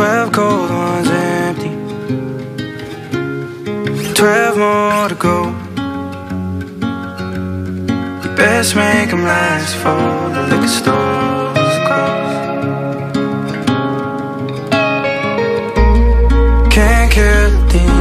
Twelve cold ones empty. Twelve more to go. Best make them last for the liquor store's Can't kill the demon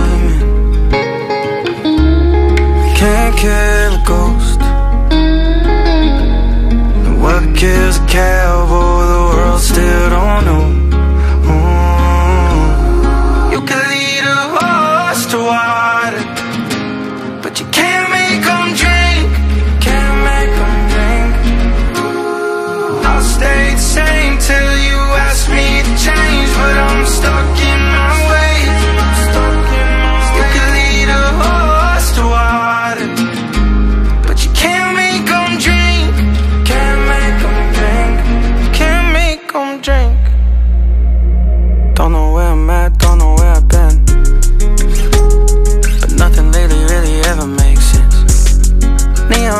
you can't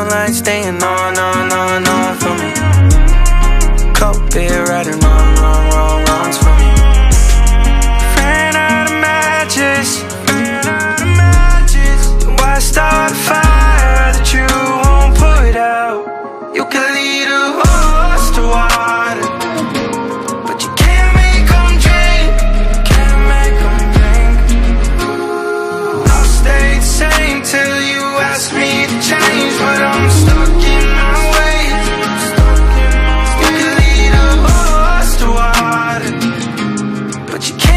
on, staying on, on, on, on for me. Cold beer right what you can